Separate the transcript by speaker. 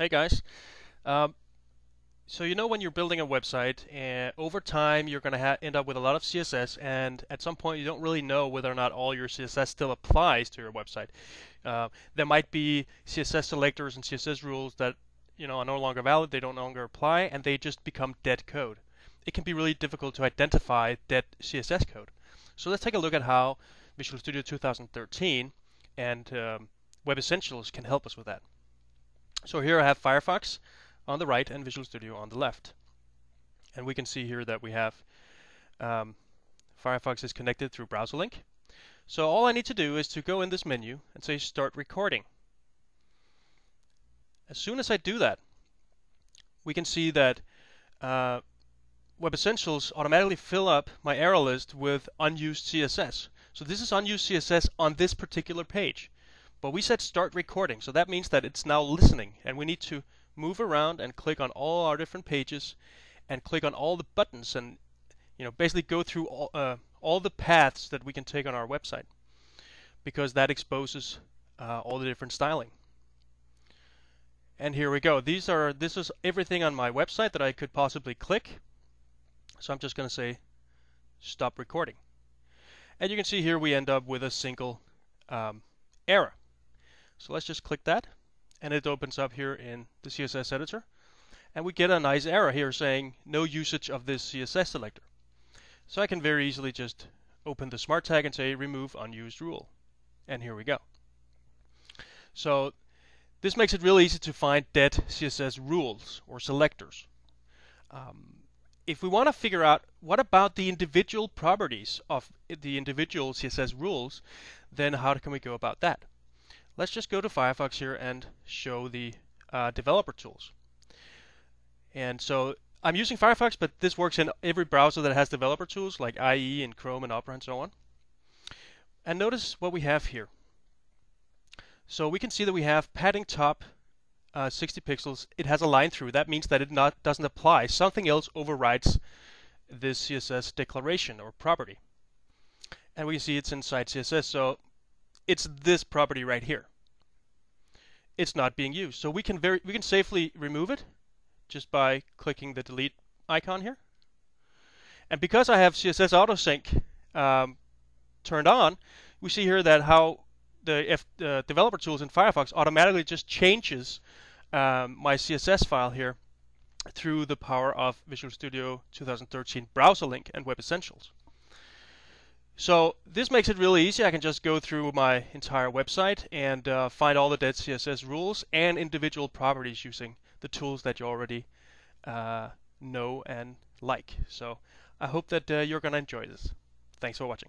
Speaker 1: Hey guys. Um, so you know when you're building a website, and over time you're going to end up with a lot of CSS, and at some point you don't really know whether or not all your CSS still applies to your website. Uh, there might be CSS selectors and CSS rules that you know are no longer valid, they don't longer apply, and they just become dead code. It can be really difficult to identify dead CSS code. So let's take a look at how Visual Studio 2013 and um, Web Essentials can help us with that. So here I have Firefox on the right and Visual Studio on the left. And we can see here that we have um, Firefox is connected through browser link. So all I need to do is to go in this menu and say start recording. As soon as I do that, we can see that uh, Web Essentials automatically fill up my error list with unused CSS. So this is unused CSS on this particular page. But we said start recording, so that means that it's now listening, and we need to move around and click on all our different pages, and click on all the buttons, and you know basically go through all, uh, all the paths that we can take on our website, because that exposes uh, all the different styling. And here we go. These are this is everything on my website that I could possibly click. So I'm just going to say stop recording. And you can see here we end up with a single um, error. So let's just click that and it opens up here in the CSS editor. And we get a nice error here saying no usage of this CSS selector. So I can very easily just open the smart tag and say remove unused rule. And here we go. So this makes it really easy to find dead CSS rules or selectors. Um, if we want to figure out what about the individual properties of the individual CSS rules, then how can we go about that? Let's just go to Firefox here and show the uh, developer tools. And so I'm using Firefox, but this works in every browser that has developer tools like IE and Chrome and Opera and so on. And notice what we have here. So we can see that we have padding top uh, 60 pixels. It has a line through. That means that it not doesn't apply. Something else overrides this CSS declaration or property. And we see it's inside CSS. So it's this property right here. It's not being used. So we can very we can safely remove it just by clicking the delete icon here. And because I have CSS autosync um, turned on, we see here that how the F, uh, developer tools in Firefox automatically just changes um, my CSS file here through the power of Visual Studio 2013 Browser Link and Web Essentials. So this makes it really easy. I can just go through my entire website and uh, find all the dead CSS rules and individual properties using the tools that you already uh, know and like. So I hope that uh, you're going to enjoy this. Thanks for watching.